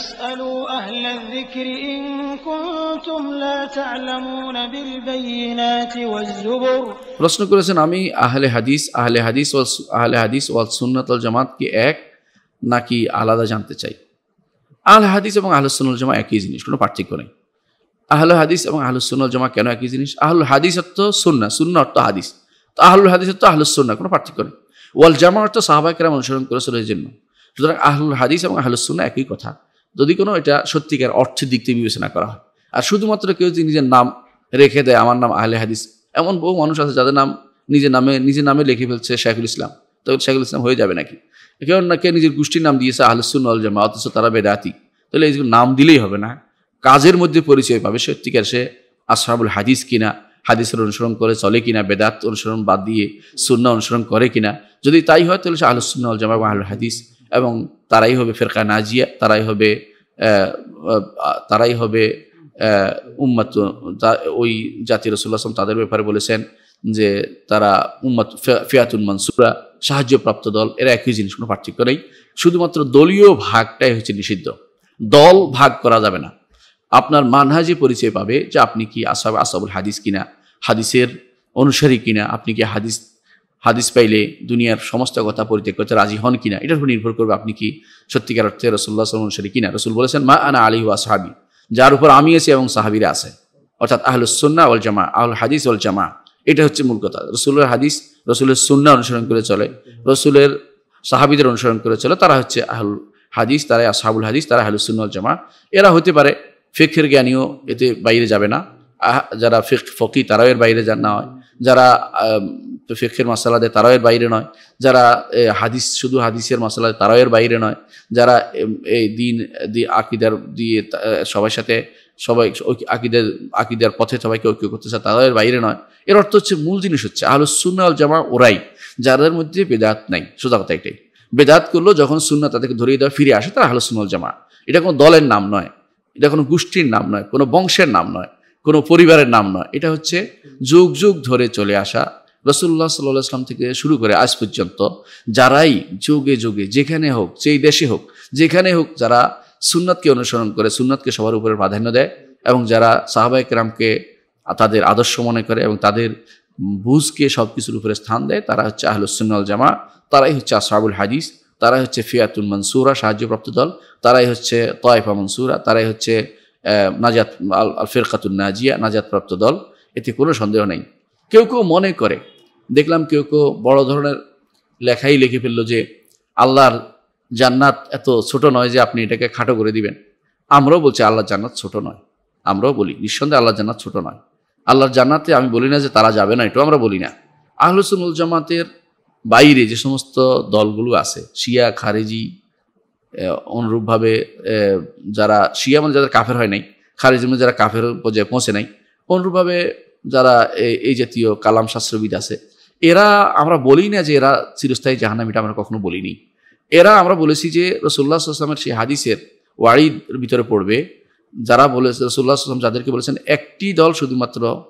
فاسألوا أهل الذكر إن كنتم لا تعلمون بالبينات والزبر প্রশ্ন করেছেন আমি আহলে হাদিস আহলে হাদিস ওয়াল সু- আহলে হাদিস ওয়াল সুন্নাত ওয়াল জামাত কি এক নাকি আলাদা জানতে চাই আহলে হাদিস এবং আহলে সুন্নাল জামা একই জিনিস কোনো পার্থক্য নেই আহলে হাদিস এবং আহলে সুন্নাল জামা কেন একই জিনিস আহলুল হাদিস অর্থ সুন্না সুন্না অর্থ হাদিস তো আহলুল হাদিস অর্থ আহলুস সুন্না কোনো পার্থক্য নেই ওয়াল জামা অর্থ সাহাবাহিকেরাম অনুসরণ করেছিল এই জন্য সুতরাং আহলুল হাদিস এবং আহলুস সুন্না একই কথা যদি কোনো এটা সত্যিকার অর্থের দিক থেকে বিবেচনা করা হয়। আর শুধুমাত্র কেউ যদি নিজের নাম রেখে দেয়, আমার নাম আহলে হাদিস। এমন বহু মানুষ আছে যাদের নাম নিজের নামে নিজের নামে লিখে ফেলছে শেখুল ইসলাম। তো শেখুল ইসলাম হয়ে যাবে নাকি? কেউ না কে নিজের গোষ্ঠীর নাম দিয়েছে আহলুসুন আল জামা অথচ তারা বেদাতি। তাহলে এই নাম দিলেই হবে না। কাজের মধ্যে পরিচয় পাবে সত্যিকার সে আসহাবুল হাদিস কিনা, হাদিসের অনুসরণ করে চলে কিনা, বেদাত অনুসরণ বাদ দিয়ে সুন্না অনুসরণ করে কিনা। যদি তাই হয়, তাহলে সে আহলুসুন্না জামা বা আহলুল হাদিস এবং তারাই হবে ফেরকা নাজিয়া, তারাই হবে তারাই হবে উম্মাত ওই জাতি রসুল্লাহ আসলাম তাদের ব্যাপারে বলেছেন যে তারা উম্মাত ফে- ফিয়াতুন মানসুরা, সাহায্যপ্রাপ্ত দল, এরা একই জিনিস, কোনো পার্থক্য নেই। শুধুমাত্র দলীয় ভাগটাই হচ্ছে নিষিদ্ধ। দল ভাগ করা যাবে না। আপনার মানহাজি পরিচয় পাবে যে আপনি কি আসাব, আসাবুল হাদিস কিনা, হাদিসের অনুসারী কিনা, আপনি কি হাদিস হাদিস পাইলে দুনিয়ার সমস্ত কথা পরিত্যাগ করতে রাজি হন কিনা? এটার উপর নির্ভর করবে আপনি কি সত্যিকার অর্থে রসুল্লাহ সাল্লাম অনুসারী কিনা? রসুল বলেছেন, মা আনা আলী ওয়া সাহাবি যার উপর আমি আছি এবং সাহাবিরা আছে। অর্থাৎ আহলুসন্না ওল জামা আহুল হাদিস ওল জামা এটা হচ্ছে মূল কথা। রসুলের হাদিস, রসুলের সুন্না অনুসরণ করে চলে। রসুলের সাহাবিদের অনুসরণ করে চলে। তারা হচ্ছে আহুল হাদিস, তারা আসহাবুল হাদিস, তারা আহলুসুন্না ওল জামা এরা হতে পারে ফিকের জ্ঞানীও, এতে বাইরে যাবে না। যারা ফিক, ফকি, তারাও এর বাইরে যান না হয়। যারা ফিকের মশলা দেয় তারাও এর বাইরে নয়। যারা হাদিস, শুধু হাদিসের মশলা দেয় তারাও এর বাইরে নয়। যারা এই দিন আকিদার দিয়ে তা- সবার সাথে সবাই আকিদের, আকিদার পথে সবাইকে ঐক্য করতে চায় এর বাইরে নয়। এর অর্থ হচ্ছে, মূল জিনিস হচ্ছে, আহলুস সুন্না আল জামা ওরাই, যাদের মধ্যে বেদাত নাই। সোজা কথা এটাই। বেদাত করল যখন সুন্না তাদেরকে ধরিয়ে দেওয়া, ফিরে আসে, তারা আহলুস সুন্না আল জামা এটা কোনো দলের নাম নয়। এটা কোনো গোষ্ঠীর নাম নয়। কোনো বংশের নাম নয়। কোনো পরিবারের নাম নয়। এটা হচ্ছে, যুগ যুগ ধরে চলে আসা রসুল্লাহ সাল্লাহ আসলাম থেকে শুরু করে আজ পর্যন্ত যারাই যুগে যুগে যেখানে হোক, যেই দেশে হোক, যেখানে হোক যারা সুন্নাতকে অনুসরণ করে, সুন্নাতকে সবার উপরে প্রাধান্য দেয় এবং যারা সাহাবাহিক রামকে তাদের আদর্শ মনে করে এবং তাদের বুঝকে সব কিছুর উপরে স্থান দেয়, তারা হচ্ছে আহলুসুন্নাল জামা তারাই হচ্ছে আসহাবুল হাদিস, তারাই হচ্ছে ফিয়াতুল মনসুরা, সাহায্যপ্রাপ্ত দল, তারাই হচ্ছে তয়ফা মনসুরা, তারাই হচ্ছে নাজাত আল আল ফিরকাতুল নাজিয়া, নাজাতপ্রাপ্ত দল। এতে কোনো সন্দেহ নেই। কেউ কেউ মনে করে দেখলাম কেউ কেউ বড় ধরনের লেখাই লিখে ফেলল যে, আল্লাহর জান্নাত এত ছোট নয় যে আপনি এটাকে খাটো করে দিবেন। আমরাও বলছি, আল্লাহর জান্নাত ছোট নয়। আমরাও বলি, নিঃসন্দেহে আল্লাহর জান্নাত ছোট নয়। আল্লাহর জান্নাতে আমি বলি না যে তারা যাবে না, এটাও আমরা বলি না। আহলুসুল জামাতের বাইরে যে সমস্ত দলগুলো আছে, শিয়া, খারেজি অনুরূপভাবে যারা শিয়া মানে যাদের কাফের হয় নাই, খারেজি মানে যারা কাফের পর্যায়ে পৌঁছে নাই, অনুরূপভাবে যারা এই জাতীয় কালাম শাস্ত্রবিদ আছে এরা, আমরা বলি না যে এরা চিরস্থায়ী জাহান্নামিটা আমরা কখনো বলিনি। এরা, আমরা বলেছি যে রসুল্লাহ আসলামের সেই হাদিসের ওয়ারির ভিতরে পড়বে। যারা বলেছে রসুল্লাহ আসলাম যাদেরকে বলেছেন, একটি দল শুধুমাত্র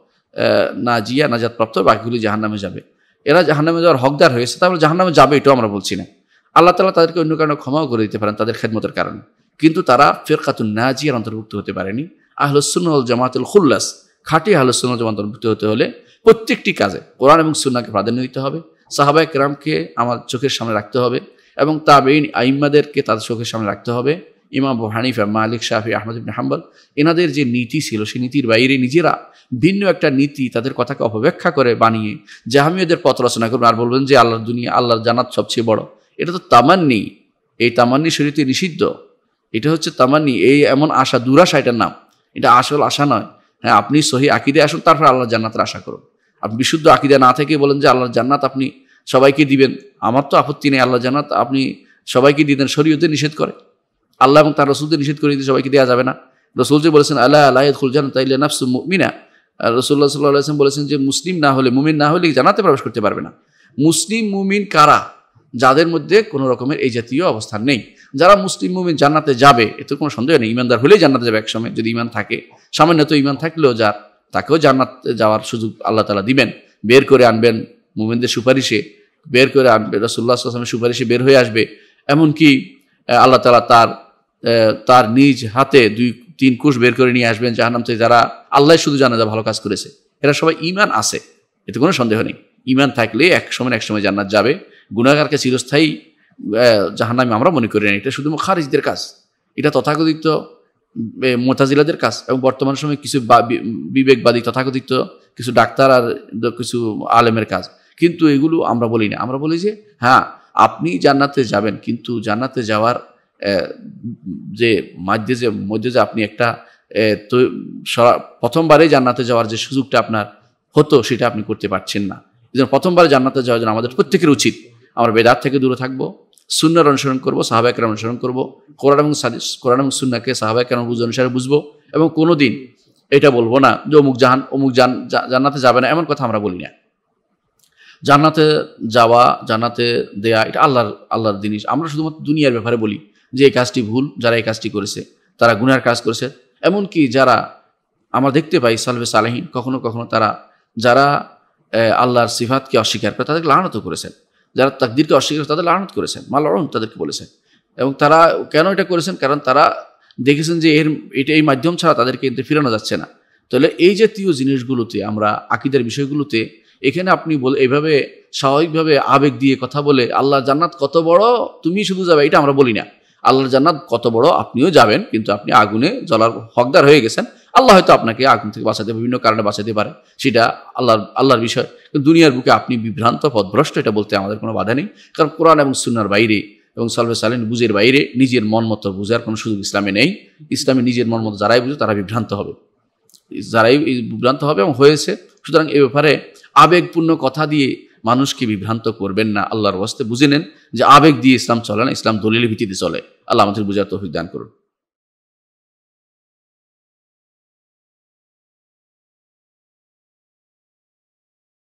নাজিয়া নাজাত প্রাপ্ত বাকিগুলি জাহান্নামে যাবে। এরা জাহান্নামে যাওয়ার হকদার হয়েছে তারপরে জাহান্নামে যাবে, এটাও আমরা বলছি না। আল্লাহ তালা তাদেরকে অন্য কারণে ক্ষমাও করে দিতে পারেন তাদের খেদমতের কারণে। কিন্তু তারা ফেরকাতুন নাজিয়ার অন্তর্ভুক্ত হতে পারেনি। আহলুসুল জামাতুল খুল্লাস, খাঁটি আহলুসুল জামাত অন্তর্ভুক্ত হতে হলে প্রত্যেকটি কাজে কোরআন এবং সুন্নাকে প্রাধান্য দিতে হবে, সাহাবায় কেরামকে আমার চোখের সামনে রাখতে হবে এবং তাবেইন আইম্মাদেরকে তাদের চোখের সামনে রাখতে হবে। ইমাম হানিফা, মালিক শাহি আহমদ ইবনে হাম্বল, এনাদের যে নীতি ছিল সেই নীতির বাইরে নিজেরা ভিন্ন একটা নীতি তাদের কথাকে অপব্যাখ্যা করে বানিয়ে জাহামিয়াদের পথ রচনা করবেন। আর বলবেন যে আল্লাহর দুনিয়া, আল্লাহর জানাত সবচেয়ে বড়। এটা তো তামান্নি। এই তামান্নি শরীরতে নিষিদ্ধ। এটা হচ্ছে তামান্নি। এই এমন আশা, দুরাশা এটার নাম। এটা আসল আশা নয়। হ্যাঁ আপনি সহি আকিদে আসুন, তারপর আল্লাহর জান্নাতের আশা করুন। আপনি বিশুদ্ধ আকিদে না থেকে বলেন যে আল্লাহর জান্নাত আপনি সবাইকে দিবেন। আমার তো আপত্তি নেই আল্লাহ জান্নাত, আপনি সবাইকে দিতেন শরীয়তে নিষেধ করে। আল্লাহ এবং তার রসুলদের নিষেধ করে দিতে সবাইকে দেওয়া যাবে না। রসুল যে বলেছেন আল্লাহ আল্লাহ খুল জান তাইলে নাফসু আর রসুল্লাহ সাল্লাহ বলেছেন যে, মুসলিম না হলে, মুমিন না হলে জানাতে প্রবেশ করতে পারবে না। মুসলিম, মুমিন কারা? যাদের মধ্যে কোনো রকমের এই জাতীয় অবস্থান নেই। যারা মুসলিম, মুমিন জান্নাতে যাবে এতে কোনো সন্দেহ নেই। ইমানদার হলেই জান্নাতে যাবে একসময়, যদি ইমান থাকে। সামান্য তো ইমান থাকলেও যার। তাকেও জান্নাত যাওয়ার সুযোগ আল্লাহ তালা দিবেন। বের করে আনবেন মুমিনদের সুপারিশে। বের করে আনবে রসুল্লাহ আসলামের সুপারিশে বের হয়ে আসবে। এমনকি আল্লাহ তালা তার তার নিজ হাতে দুই, তিন কুশ বের করে নিয়ে আসবেন জাহান্নাম থেকে। যারা আল্লাহ শুধু জানে যা ভালো কাজ করেছে, এরা সবাই ইমান আছে, এতে কোনো সন্দেহ নেই। ইমান থাকলে এক সময় এক সময় জান্নাত যাবে। গুণাগারকে চিরস্থায়ী জাহান্নামে আমরা মনে করি না। এটা শুধু খারিজদের কাজ। এটা তথাকথিত মোতাজিলাদের কাজ এবং বর্তমান সময়ে কিছু বিবেকবাদী, তথাকথিত কিছু ডাক্তার আর কিছু আলেমের কাজ। কিন্তু এগুলো আমরা বলি না। আমরা বলি যে হ্যাঁ আপনি জান্নাতে যাবেন, কিন্তু জান্নাতে যাওয়ার যে মাঝে যে, মধ্যে যে আপনি একটা প্রথমবারে জান্নাতে যাওয়ার যে সুযোগটা আপনার হতো, সেটা আপনি করতে পারছেন না। প্রথমবার জান্নাতে যাওয়ার জন্য আমাদের প্রত্যেকের উচিত। আমরা বেদার থেকে দূরে থাকব। সুন্নার অনুসরণ করব সাহাবাহিকের অনুসরণ করব, কোরআন এবং সাদিস, কোরআন এবং সুন্নাকে সাহাবাহিকের বুঝ অনুসারে বুঝব এবং কোনো দিন এটা বলব না যে অমুক জাহান, অমুক জান জান্নাতে যাবে না, এমন কথা আমরা বলি না। জান্নাতে যাওয়া, জান্নাতে দেয়া, এটা আল্লাহর আল্লাহর জিনিস। আমরা শুধুমাত্র দুনিয়ার ব্যাপারে বলি যে এই কাজটি ভুল, যারা এই কাজটি করেছে, তারা গুনার কাজ করেছে। এমনকি যারা আমরা দেখতে পাই সালভে সালেহীন, কখনো কখনো তারা, যারা আল্লাহর সিফাতকে অস্বীকার করে, তাদেরকে লানত করেছেন। যারা তাকদিরকে অস্বীকার তাদের লানত করেছেন মালরণ তাদেরকে বলেছেন। এবং তারা কেন এটা করেছেন? কারণ তারা দেখেছেন যে এর, এটা এই মাধ্যম ছাড়া তাদেরকে কিন্তু ফেরানো যাচ্ছে না। তাহলে এই জাতীয় জিনিসগুলোতে, আমরা আকিদের বিষয়গুলোতে, এখানে আপনি বলে, এভাবে স্বাভাবিকভাবে আবেগ দিয়ে কথা বলে, আল্লাহ জান্নাত কত বড় তুমি শুধু যাবে, এটা আমরা বলি না। আল্লাহর জান্নাত কত বড়, আপনিও যাবেন, কিন্তু আপনি আগুনে জ্বলার হকদার হয়ে গেছেন। আল্লাহ হয়তো আপনাকে আগুন থেকে বাঁচাতে, বিভিন্ন কারণে বাঁচাতে পারে, সেটা আল্লাহর আল্লাহর বিষয়। কিন্তু দুনিয়ার বুকে আপনি বিভ্রান্ত, পথভ্রষ্ট, এটা বলতে আমাদের কোনো বাধা নেই। কারণ কোরআন এবং সুন্নার বাইরে এবং সালভে সালিন বুঝের বাইরে নিজের মন মতো বুঝার কোনো সুযোগ ইসলামে নেই। ইসলামে নিজের মন মতো যারাই বুঝে তারা বিভ্রান্ত হবে। যারাই বিভ্রান্ত হবে এবং হয়েছে, সুতরাং এ ব্যাপারে আবেগপূর্ণ কথা দিয়ে মানুষকে বিভ্রান্ত করবেন না। আল্লাহর বস্তে বুঝে নেন যে আবেগ দিয়ে ইসলাম চলে না, ইসলাম দলিলের ভিত্তিতে চলে। আল্লাহ আমাদের বুঝার তৌফিক দান করুন।